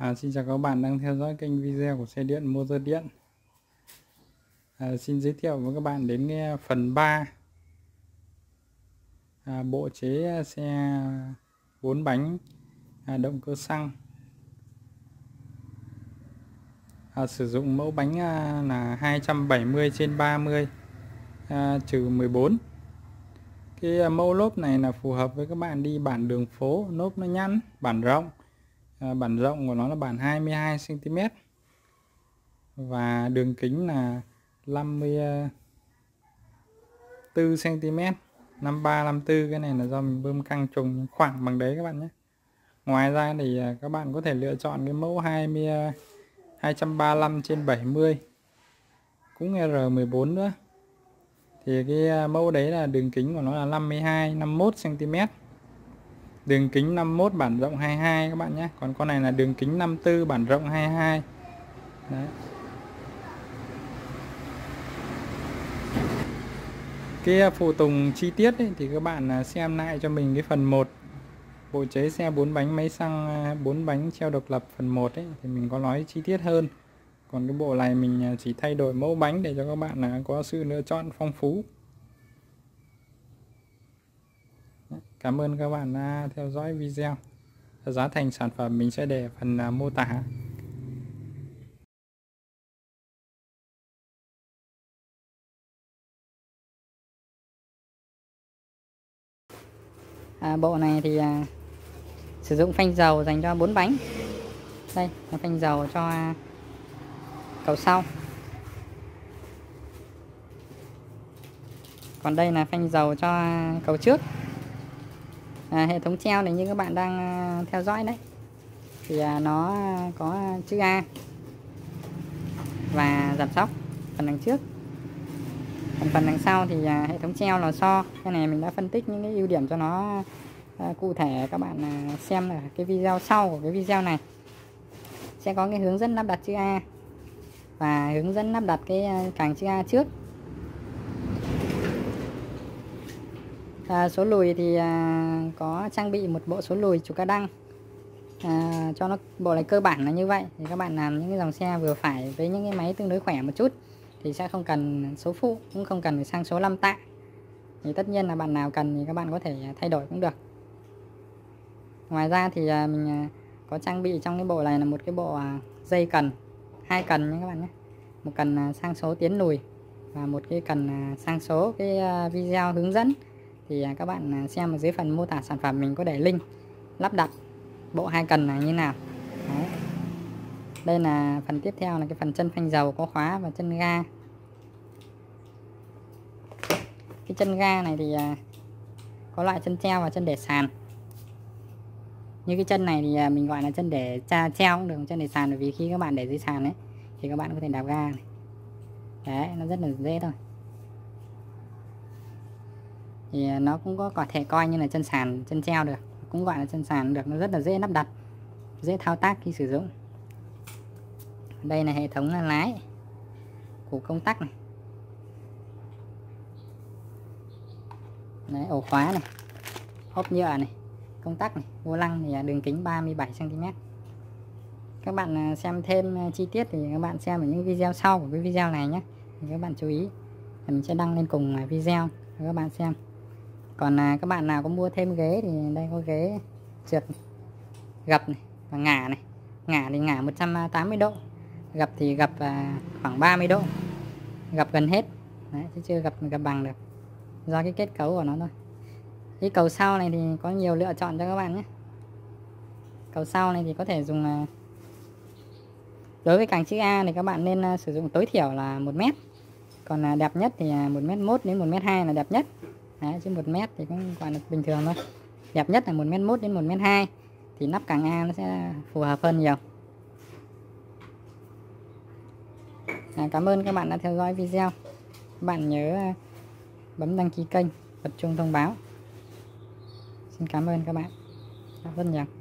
À, xin chào các bạn đang theo dõi kênh video của xe điện motor điện. À, Xin giới thiệu với các bạn đến cái phần 3 à, Bộ chế xe 4 bánh à, động cơ xăng. À, Sử dụng mẫu bánh à, là 270 trên 30 à, trừ 14 Cái à, mẫu lốp này là phù hợp với các bạn đi bản đường phố Lốp nó nhăn, bản rộng à, bản rộng của nó là bản 22 cm và đường kính là 54 cm 53 54 cái này là do mình bơm căng trùng khoảng bằng đấy các bạn nhé. Ngoài ra thì à, các bạn có thể lựa chọn cái mẫu 20 235 à, trên 70 cũng R14 nữa. Thì cái à, mẫu đấy là đường kính của nó là 52 51 cm đường kính 51 bản rộng 22 các bạn nhé. Còn con này là đường kính 54 bản rộng 22 Đấy. cái à, phụ tùng chi tiết ấy, thì các bạn à, xem lại cho mình cái phần 1 bộ chế xe 4 bánh máy xăng à, 4 bánh treo độc lập phần 1 ấy thì mình có nói chi tiết hơn. Còn cái bộ này mình chỉ thay đổi mẫu bánh để cho các bạn có sự lựa chọn phong phú. Cảm ơn các bạn đã theo dõi video. Giá thành sản phẩm mình sẽ để phần à, mô tả. À, bộ này thì à, sử dụng phanh dầu dành cho bốn bánh. Đây là phanh dầu cho cầu sau. Còn đây là phanh dầu cho cầu trước à, hệ thống treo này như các bạn đang à, theo dõi đấy. Thì à, nó có chữ A. Và giảm sóc phần đằng trước. Còn phần đằng sau thì à, hệ thống treo lò xo cái này mình đã phân tích những cái ưu điểm cho nó à, cụ thể. Các bạn à, xem ở cái video sau của cái video này. Sẽ có cái hướng dẫn lắp đặt chữ A. Và hướng dẫn lắp đặt cái à, càng chữ A trước. À, số lùi thì à, có trang bị một bộ số lùi chủ ca đăng. À, cho nó bộ này cơ bản là như vậy. Thì các bạn làm những cái dòng xe vừa phải với những cái máy tương đối khỏe một chút thì sẽ không cần số phụ cũng không cần phải sang số 5 tạ. Thì tất nhiên là bạn nào cần thì các bạn có thể thay đổi cũng được. Ngoài ra thì à, mình à, có trang bị trong cái bộ này là một cái bộ à, dây cần hai cần nhé các bạn nhé. Một cần à, sang số tiến lùi và một cái cần à, sang số cái à, video hướng dẫn thì à, các bạn à, xem ở dưới phần mô tả sản phẩm mình có để link, lắp đặt bộ hai cần là như nào. Đấy. đây là phần tiếp theo là cái phần chân phanh dầu có khóa và chân ga. Cái chân ga này thì à, có loại chân treo và chân để sàn. Như cái chân này thì mình gọi là chân để tra treo cũng được, chân để sàn bởi vì khi các bạn để dưới sàn ấy, thì các bạn có thể đạp ga này. Đấy, nó rất là dễ thôi thì à, nó cũng có có thể coi như là chân sàn chân treo được. Cũng gọi là chân sàn được nó rất là dễ lắp đặt dễ thao tác khi sử dụng. Đây là hệ thống à, lái của công tắc này. Đấy, ổ khóa này ốp nhựa này công tắc này vô lăng thì à, đường kính 37 cm các bạn xem thêm chi tiết thì các bạn xem ở những video sau của cái video này nhé. Thì các bạn chú ý mình sẽ đăng lên cùng video các bạn xem còn à, các bạn nào có mua thêm ghế thì đây có ghế trượt gập này và ngả này. Ngả thì ngả 180 độ gập thì gập à, khoảng 30 độ gập gần hết. Đấy, chứ chưa gập gập bằng được. Do cái kết cấu của nó thôi. Cái cầu sau này thì có nhiều lựa chọn cho các bạn nhé. Cầu sau này thì có thể dùng à, đối với càng chữ A thì các bạn nên à, sử dụng tối thiểu là một mét. Còn à, đẹp nhất thì à, một mét mốt đến một mét hai là đẹp nhất. Đấy, chứ một mét thì cũng gọi là bình thường thôi. Đẹp nhất là một mét mốt đến một mét hai. Thì nắp càng A nó sẽ phù hợp hơn nhiều. À, cảm ơn các bạn đã theo dõi video. Các bạn nhớ à, bấm đăng ký kênh bật chuông thông báo. Xin cảm ơn các bạn rất nhiều.